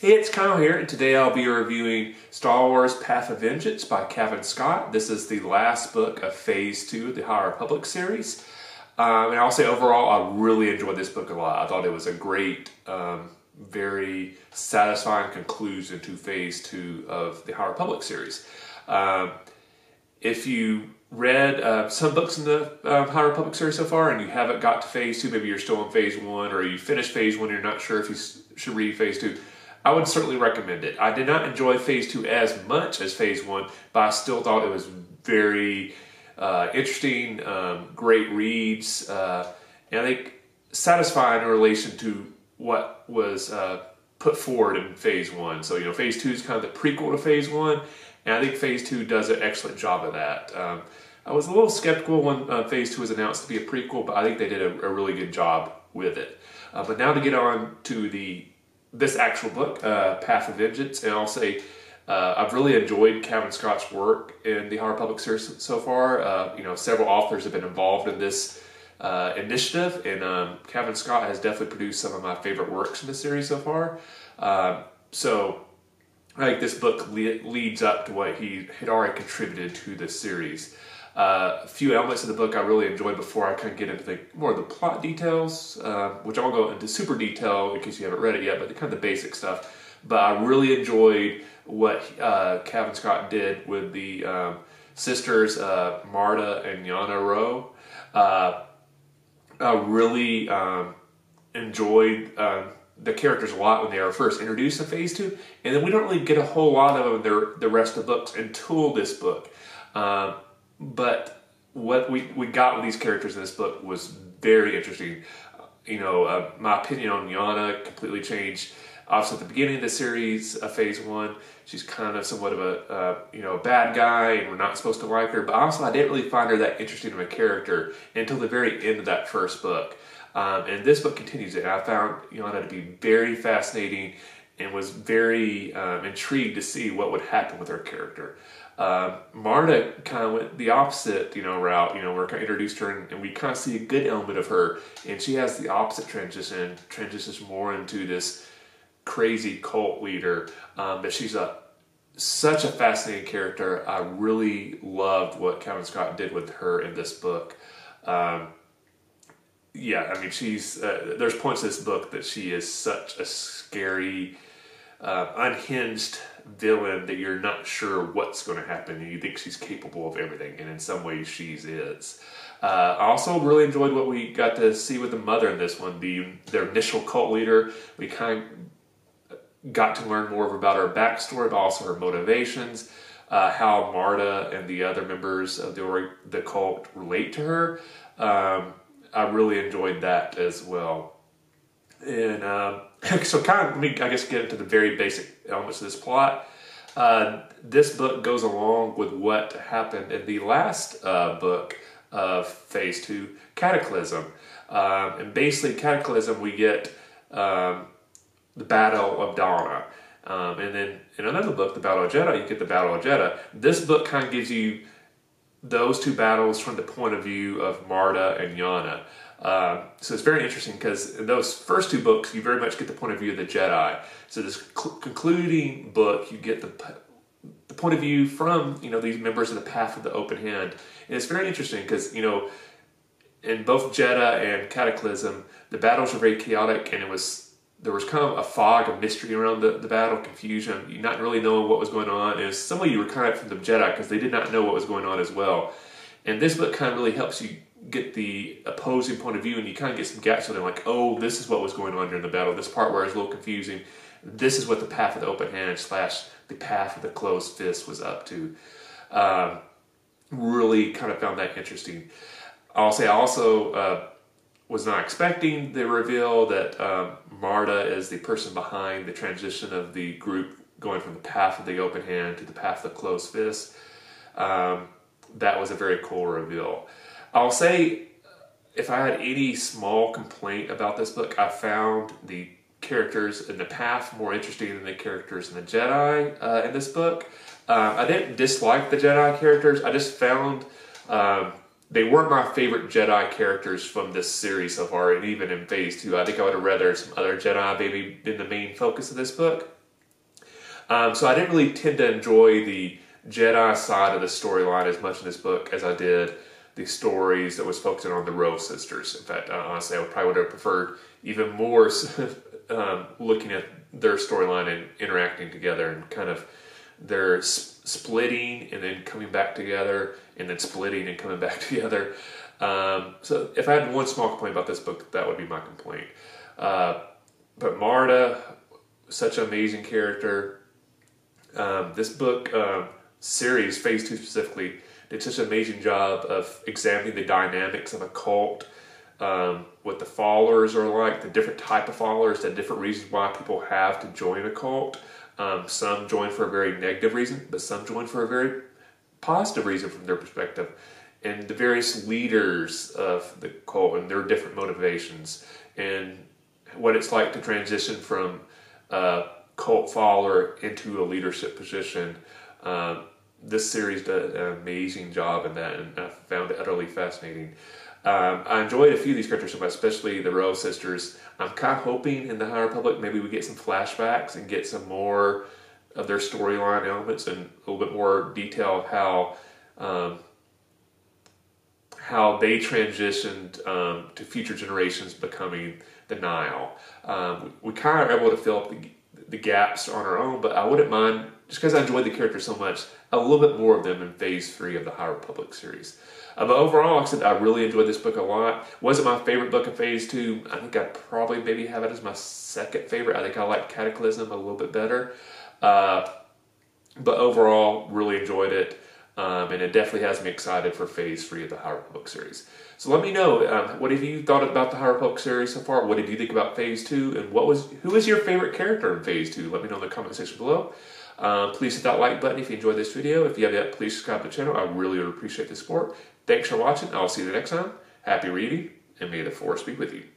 Hey, it's Kyle here, and today I'll be reviewing Star Wars Path of Vengeance by Cavan Scott. This is the last book of Phase 2 of the High Republic series. Um, and I'll say overall, I really enjoyed this book a lot. I thought it was a great, um, very satisfying conclusion to Phase 2 of the High Republic series. Um, if you read uh, some books in the uh, High Republic series so far and you haven't got to Phase 2, maybe you're still in Phase 1 or you finished Phase 1 and you're not sure if you should read Phase 2, I would certainly recommend it. I did not enjoy Phase 2 as much as Phase 1, but I still thought it was very uh, interesting, um, great reads, uh, and I think satisfying in relation to what was uh, put forward in Phase 1. So, you know, Phase 2 is kind of the prequel to Phase 1, and I think Phase 2 does an excellent job of that. Um, I was a little skeptical when uh, Phase 2 was announced to be a prequel, but I think they did a, a really good job with it. Uh, but now to get on to the this actual book, uh, Path of Vengeance, and I'll say uh, I've really enjoyed Cavan Scott's work in the High Republic series so far. Uh, you know, several authors have been involved in this uh, initiative, and um, Cavan Scott has definitely produced some of my favorite works in the series so far. Um, so Think this book le- leads up to what he had already contributed to this series. Uh, a few elements of the book I really enjoyed before I kind of get into the more of the plot details, uh, which I won't go into super detail in case you haven't read it yet, but kind of the basic stuff. But I really enjoyed what uh, Cavan Scott did with the um, sisters uh, Marda and Yana Rey. Uh, I really um, enjoyed um, the characters a lot when they are first introduced in Phase Two, and then we don't really get a whole lot of them the rest of the books until this book. Um, but what we, we got with these characters in this book was very interesting. You know, uh, my opinion on Yana completely changed. Obviously, at the beginning of the series, uh, Phase One, she's kind of somewhat of a uh, you know a bad guy, and we're not supposed to like her. But also, I didn't really find her that interesting of a character until the very end of that first book. Um, and this book continues it. I found Yana to be very fascinating and was very um, intrigued to see what would happen with her character. Uh, Marda kind of went the opposite, you know, route. You know, we're kind of introduced her, and, and, we kind of see a good element of her, and she has the opposite transition, transitions more into this crazy cult leader. Um, but she's a such a fascinating character. I really loved what Cavan Scott did with her in this book. Um, yeah, I mean, she's uh, there's points in this book that she is such a scary, uh, unhinged villain that you're not sure what's going to happen and you think she's capable of everything and in some ways she's is. Uh, i also really enjoyed what we got to see with the mother in this one the their initial cult leader. We kind of got to learn more about her backstory but also her motivations uh, how Marda and the other members of the, the cult relate to her. Um, i really enjoyed that as well and um, so kind of let me I guess get into the very basic elements of this plot. Uh, this book goes along with what happened in the last uh, book of Phase Two, Cataclysm. Um, and basically, Cataclysm, we get um, the Battle of Dalna. Um, and then in another book, the Battle of Jedha, you get the Battle of Jedha. This book kind of gives you those two battles from the point of view of Marda and Yana. Uh, so it's very interesting because in those first two books, you very much get the point of view of the Jedi. So this cl- concluding book, you get the the point of view from you know these members of the Path of the Open Hand, and it's very interesting because you know in both Jedha and Cataclysm, the battles were very chaotic, and it was there was kind of a fog of mystery around the, the battle, confusion, you not really knowing what was going on. And some of you were kind of from the Jedi because they did not know what was going on as well. And this book kind of really helps you get the opposing point of view and you kind of get some gaps so they're like, oh, this is what was going on during the battle. This part where it's a little confusing. This is what the path of the open hand slash the path of the closed fist was up to. Um, really kind of found that interesting. I'll say I also uh, was not expecting the reveal that um, Marda is the person behind the transition of the group going from the path of the open hand to the path of the closed fist. Um, that was a very cool reveal. I'll say, if I had any small complaint about this book, I found the characters in the path more interesting than the characters in the Jedi uh, in this book. Um, I didn't dislike the Jedi characters. I just found um, they weren't my favorite Jedi characters from this series so far, and even in Phase Two, I think I would have rather some other Jedi maybe been the main focus of this book. Um, so I didn't really tend to enjoy the Jedi side of the storyline as much in this book as I did the stories that was focusing on the Rose sisters. In fact, uh, honestly, I would probably would have preferred even more um, looking at their storyline and interacting together and kind of their splitting and then coming back together and then splitting and coming back together. Um, so if I had one small complaint about this book, that would be my complaint. Uh, but Marda, such an amazing character. Um, this book um, series, Phase Two specifically, did such an amazing job of examining the dynamics of a cult, um, what the followers are like, the different type of followers, the different reasons why people have to join a cult. Um, some join for a very negative reason, but some join for a very positive reason from their perspective. And the various leaders of the cult and their different motivations, and what it's like to transition from a cult follower into a leadership position. Um, this series did an amazing job in that, and I found it utterly fascinating. Um, I enjoyed a few of these characters so much, especially the Rose sisters. I'm kind of hoping in the High Republic maybe we get some flashbacks and get some more of their storyline elements and a little bit more detail of how um, how they transitioned um, to future generations becoming the Nihil. Um, we, kind of are able to fill up the, the gaps on our own, but I wouldn't mind just because I enjoyed the character so much, a little bit more of them in Phase Three of the High Republic series. Uh, but overall, I said, I really enjoyed this book a lot. Wasn't my favorite book of Phase Two? I think I probably maybe have it as my second favorite. I think I like Cataclysm a little bit better. Uh, but overall, really enjoyed it. Um, and it definitely has me excited for Phase Three of the High Republic series. So let me know um, what have you thought about the High Republic series so far? What did you think about Phase Two? And what was who was your favorite character in Phase Two? Let me know in the comment section below. Um, please hit that like button if you enjoyed this video. If you have yet, please subscribe to the channel. I really would appreciate the support. Thanks for watching. I'll see you the next time. Happy reading, and may the force be with you.